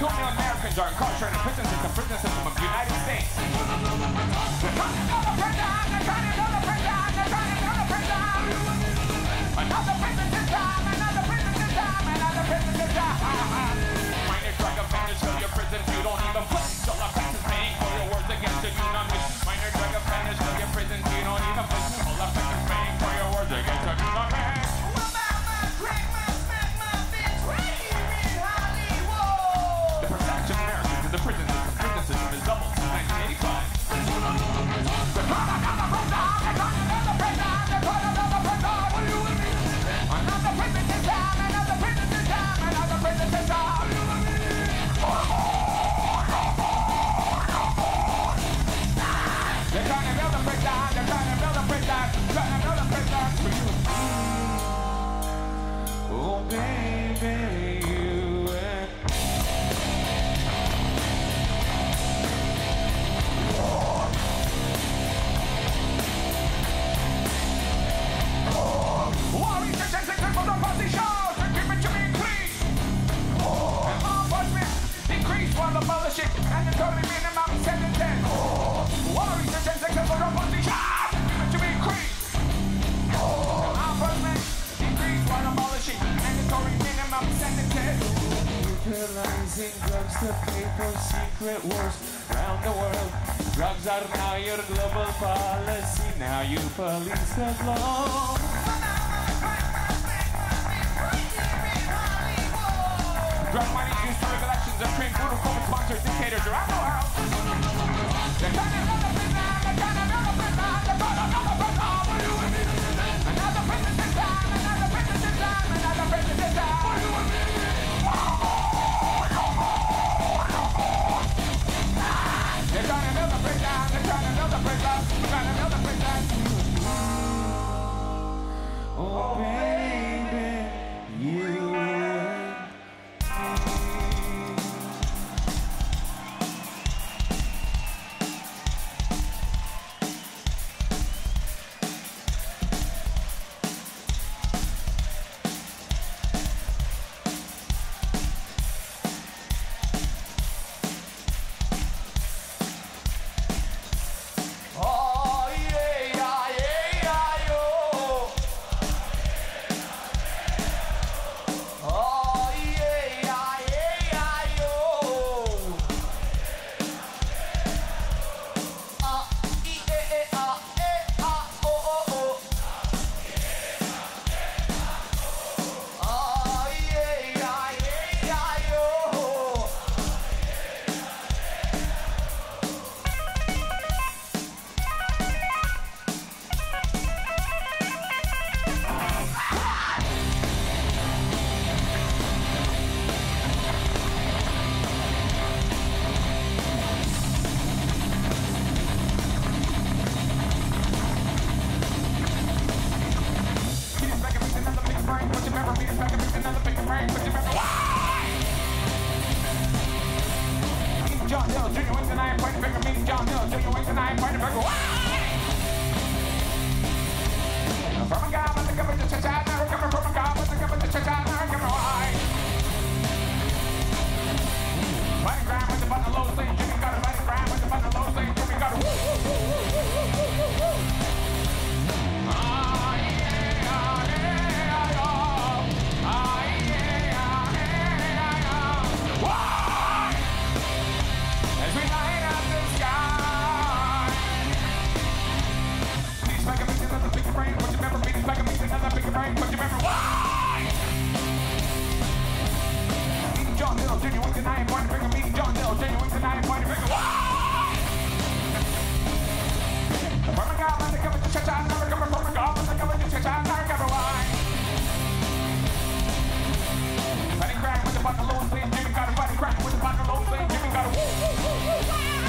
Too many Americans are incarcerated in prison system, prison system of the United States. Another prison system, another prison system, another prison system. Minor drug offenders. using drugs to pay for secret wars around the world. Drugs are now your global policy, now you police the law. Drug money used for elections of trained brutal corporate sponsors, dictators around the world. rock a roll thing, you gotta woo, woo, woo, woo, wow.